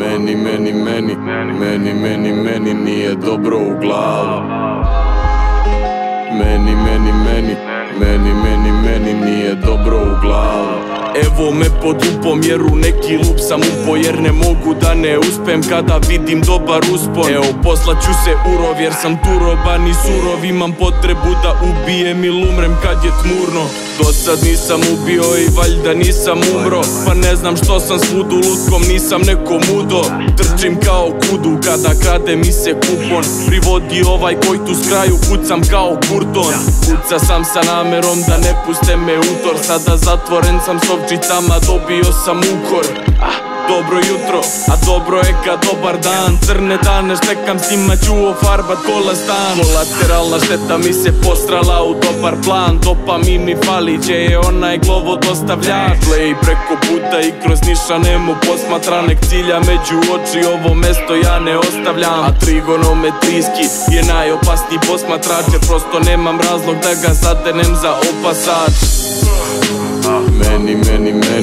Meni, meni, meni, meni, meni, meni nije dobro u glavu Me pod lupom jer u neki lup sam upo Jer ne mogu da ne uspem. Kada vidim dobar uspon Evo poslaću se urov jer sam turoban i surov. Imam potrebu da ubijem ili umrem kad je tmurno. Do sad nisam ubio i valjda nisam umro. Pa ne znam što sam s lutkom nisam neko mudo. Trčim kao kudu kada krade mi se kupon Privodi ovaj koji tu s kraju kucam kao kurton Kuca sam sa namerom da ne puste me utor Sada zatvoren sam s ovčicama dobio sam ukor. Ah. Dobro jutro, a dobro je kad dobar dan. Crne dane štekam s njima ću ofarbat kola stan. Kolateralna šteta mi se postrala u dobar plan. Dopamin mi fali, gdje je onaj glovo dostavljač Play preko puta i kroz niša nemo posmatra Nek cilja. Među oči, ovo mesto ja ne ostavljam. A trigonometrijski je najopasniji posmatrač Jer prosto nemam razlog da ga zadenem za opasač. Meni, meni, meni,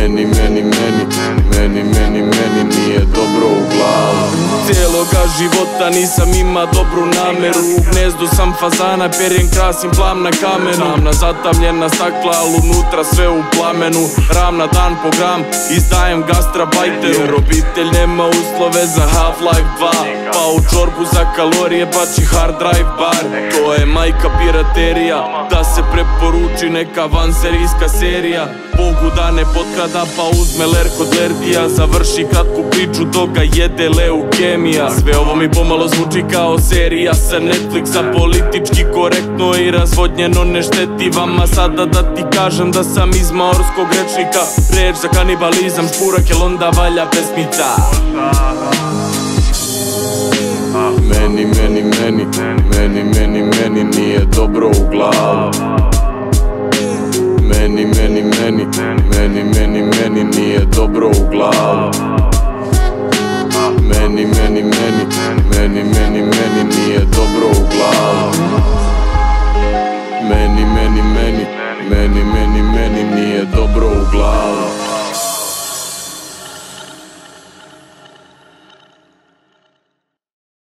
Meni, meni, meni, meni, meni, meni nije dobro u glavu Cijeloga života nisam ima dobru nameru U gnezdu sam fazana, perjen krasim plam na kamenu. Ravna zatamljena stakla, al unutra sve u plamenu. Ravna dan po gram, izdajem gastrabajteru Jer obitelj nema uslove za Half-Life 2 Pa u čorbu za kalorije bači hard drive bar. To je majka piraterija, da se preporuči neka vanserijska serija Bogu da ne potkrada pa uzme ler kod Lerdija Završi kratku priču toga jede leukemija. Sve ovo mi pomalo zvuči kao serija sa Netflixa Politički korektno i razvodnjeno ne šteti vama. Sada da ti kažem da sam iz maorskog rečnika. Reč za kanibalizam špurak jel onda valja pesmica. Meni, meni, meni, meni, meni, meni nije dobro u glavu Meni, meni, meni, meni, meni, nije dobro u glavu Meni, meni, meni,